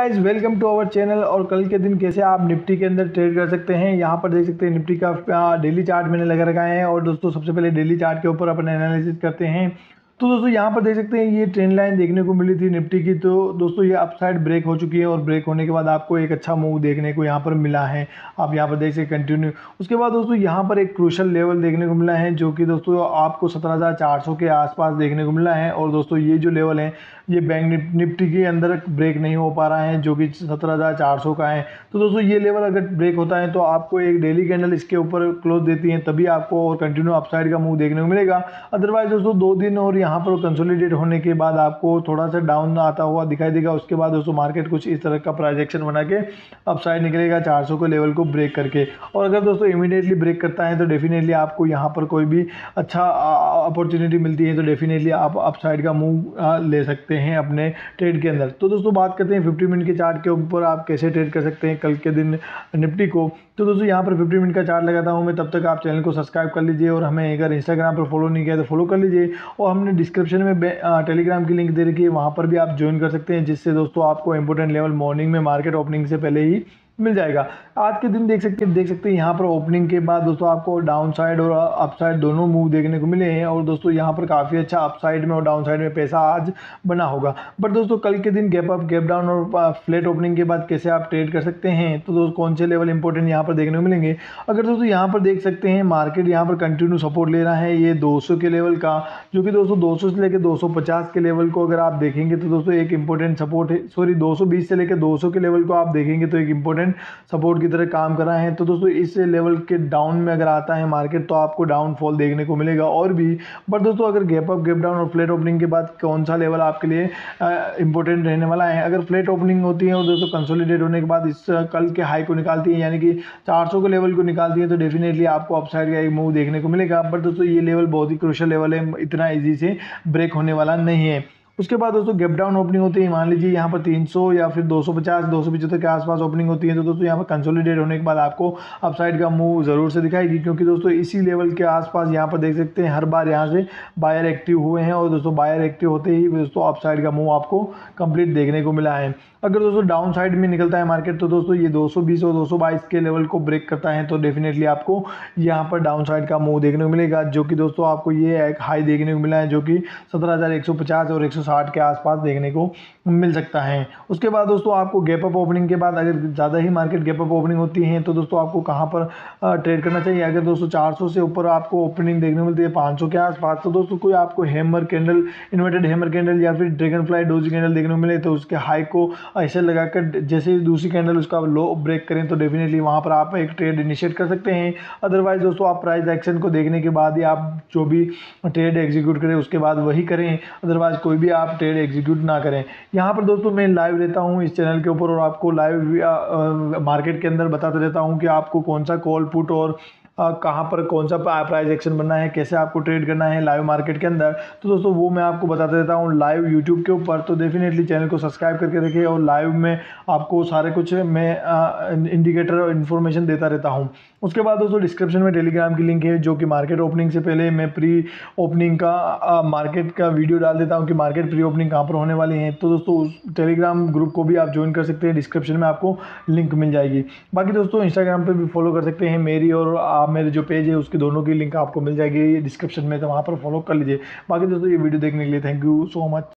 Guys welcome to our channel और कल के दिन कैसे आप निफ्टी के अंदर ट्रेड कर सकते हैं? यहाँ पर देख सकते हैं निफ्टी का डेली चार्ट मैंने लगा रखा है और दोस्तों, सबसे पहले डेली चार्ट के ऊपर अपन एनालिसिस करते हैं। तो दोस्तों, यहाँ पर देख सकते हैं, ये ट्रेंड लाइन देखने को मिली थी निफ्टी की। तो दोस्तों, ये अपसाइड ब्रेक हो चुकी है और ब्रेक होने के बाद आपको एक अच्छा मूव देखने को यहाँ पर मिला है। आप यहाँ पर देख सकते कंटिन्यू उसके बाद दोस्तों, यहाँ पर एक क्रूशल लेवल देखने को मिला है, जो कि दोस्तों, आपको सत्रह के आसपास देखने को मिला है। और दोस्तों, ये जो लेवल है, ये बैंक निफ्टी के अंदर ब्रेक नहीं हो पा रहा है, जो कि सत्रह का है। तो दोस्तों, ये लेवल अगर ब्रेक होता है तो आपको एक डेली कैंडल इसके ऊपर क्लोज देती है, तभी आपको और कंटिन्यू अपसाइड का मूव देखने को मिलेगा। अदरवाइज़ दोस्तों, दो दिन और यहाँ पर कंसोलिडेट होने के बाद आपको थोड़ा सा डाउन आता हुआ दिखाई देगा। उसके बाद दोस्तों मार्केट कुछ इस तरह का प्रोजेक्शन बना के अपसाइड निकलेगा चार सौ के लेवल को ब्रेक करके। और अगर दोस्तों इमीडिएटली ब्रेक करता है तो डेफिनेटली आपको यहाँ पर कोई भी अच्छा अपॉर्चुनिटी मिलती है तो डेफिनेटली आप अपसाइड का मूव ले सकते हैं अपने ट्रेड के अंदर। तो दोस्तों बात करते हैं फिफ्टी मिनट के चार्ट के ऊपर आप कैसे ट्रेड कर सकते हैं कल के दिन निफ्टी को। तो दोस्तों यहाँ पर फिफ्टी मिनट का चार्ट लगाता हूँ मैं, तब तक आप चैनल को सब्सक्राइब कर लीजिए और हमें अगर इंस्टाग्राम पर फॉलो नहीं किया तो फॉलो कर लीजिए। और हमने डिस्क्रिप्शन में टेलीग्राम की लिंक दे रखी है, वहाँ पर भी आप ज्वाइन कर सकते हैं, जिससे दोस्तों आपको इंपॉर्टेंट लेवल मॉर्निंग में मार्केट ओपनिंग से पहले ही मिल जाएगा। आज के दिन देख सकते हैं देख सकते हैं, यहाँ पर ओपनिंग के बाद दोस्तों आपको डाउन साइड और अप साइड दोनों मूव देखने को मिले हैं और दोस्तों यहाँ पर काफ़ी अच्छा अप साइड में और डाउन साइड में पैसा आज बना होगा। बट दोस्तों कल के दिन गैप अप गैप डाउन और फ्लैट ओपनिंग के बाद कैसे आप ट्रेड कर सकते हैं तो दोस्तों कौन से लेवल इंपॉर्टेंट यहाँ पर देखने को मिलेंगे? अगर दोस्तों यहाँ पर देख सकते हैं मार्केट यहाँ पर कंटिन्यू सपोर्ट ले रहा है, ये दो सौ के लेवल का, जो कि दोस्तों दो सौ से लेकर दो सौ पचास के लेवल को अगर आप देखेंगे तो दोस्तों एक इंपॉर्टेंट सपोर्ट है सॉरी दो सौ बीस से लेकर दो सौ के लेवल को आप देखेंगे तो एक इंपॉर्टेंट सपोर्ट की तरह काम कर रहा है तो दोस्तों इस लेवल के डाउन में अगर आता है मार्केट तो आपको डाउनफॉल देखने को मिलेगा और भी। बट दोस्तों अगर गैप अप गैप डाउन और फ्लैट ओपनिंग के बाद कौन सा लेवल आपके लिए इंपॉर्टेंट रहने वाला है? अगर फ्लैट ओपनिंग होती है और दोस्तों कंसोलिडेट होने के बाद इस कल के हाई को निकालती है, यानी कि 400 के लेवल को निकालती है तो डेफिनेटली आपको अपसाइड का एक मूव देखने को मिलेगा। बट दोस्तों ये लेवल बहुत ही क्रुशल लेवल है, इतना ईजी से ब्रेक होने वाला नहीं है। उसके बाद दोस्तों गैप डाउन ओपनिंग होती है मान लीजिए यहाँ पर 300 या फिर 250 275 के आसपास ओपनिंग होती है तो दोस्तों यहाँ पर कंसोलिडेट होने के बाद आपको अपसाइड का मूव ज़रूर से दिखाएगी क्योंकि दोस्तों इसी लेवल के आसपास यहाँ पर देख सकते हैं हर बार यहाँ से बायर एक्टिव हुए हैं और दोस्तों बायर एक्टिव होते ही दोस्तों अपसाइड का मूव आपको कंप्लीट देखने को मिला है। अगर दोस्तों डाउन साइड में निकलता है मार्केट तो दोस्तों ये 220 और 222 के लेवल को ब्रेक करता है तो डेफिनेटली आपको यहाँ पर डाउन साइड का मूव देखने को मिलेगा जो कि दोस्तों आपको ये हाई देखने को मिला है जो कि 17,150 और 160 के आसपास देखने को मिल सकता है। उसके बाद दोस्तों आपको गैप अप ओपनिंग के बाद अगर ज़्यादा ही मार्केट गैप अप ओपनिंग होती है तो दोस्तों आपको कहाँ पर ट्रेड करना चाहिए? अगर दोस्तों चार सौ से ऊपर आपको ओपनिंग देखने को मिलती है पाँच सौ के आसपास तो दोस्तों कोई आपको hammer candle inverted hammer candle या फिर ड्रैगन फ्लाई डोजी कैंडल देखने को मिले तो उसके हाई को ऐसे लगाकर जैसे ही दूसरी कैंडल उसका लो ब्रेक करें तो डेफिनेटली वहाँ पर आप एक ट्रेड इनिशिएट कर सकते हैं। अदरवाइज़ दोस्तों आप प्राइस एक्शन को देखने के बाद ही आप जो भी ट्रेड एग्जीक्यूट करें, उसके बाद वही करें। अदरवाइज़ कोई भी आप ट्रेड एग्जीक्यूट ना करें। यहाँ पर दोस्तों मैं लाइव रहता हूँ इस चैनल के ऊपर और आपको लाइव मार्केट के अंदर बताते रहता हूँ कि आपको कौन सा कॉल पुट और कहाँ पर कौन सा प्राइस एक्शन बनना है, कैसे आपको ट्रेड करना है लाइव मार्केट के अंदर। तो दोस्तों, वो मैं आपको बताता रहता हूँ लाइव यूट्यूब के ऊपर। तो डेफिनेटली चैनल को सब्सक्राइब करके रखिए और लाइव में आपको सारे कुछ मैं इंडिकेटर और इन्फॉर्मेशन देता रहता हूँ। उसके बाद दोस्तों डिस्क्रिप्शन में टेलीग्राम की लिंक है, जो कि मार्केट ओपनिंग से पहले मैं प्री ओपनिंग का मार्केट का वीडियो डाल देता हूँ कि मार्केट प्री ओपनिंग कहाँ पर होने वाली है। तो दोस्तों, उस टेलीग्राम ग्रुप को भी आप ज्वाइन कर सकते हैं। डिस्क्रिप्शन में आपको लिंक मिल जाएगी। बाकी दोस्तों इंस्टाग्राम पर भी फॉलो कर सकते हैं। मेरी और आप मेरे जो पेज है, उसके दोनों की लिंक आपको मिल जाएगी। डिस्क्रिप्शन में तो वहाँ पर फॉलो कर लीजिए। बाकी दोस्तों, ये वीडियो देखने के लिए थैंक यू सो मच